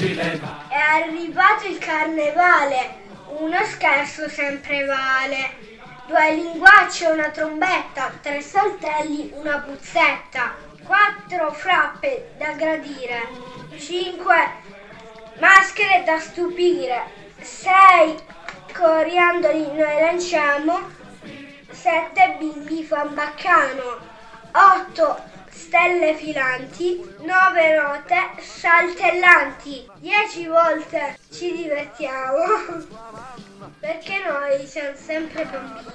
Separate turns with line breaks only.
cinema.
È arrivato il carnevale, uno scherzo sempre vale. Due linguacce, una trombetta, tre saltelli, una puzzetta, quattro frappe da gradire, cinque maschere da stupire, sei coriandoli noi lanciamo, sette bimbi fan baccano, otto stelle filanti, nove note saltellanti, dieci volte ci divertiamo. Perché noi siamo sempre bambini.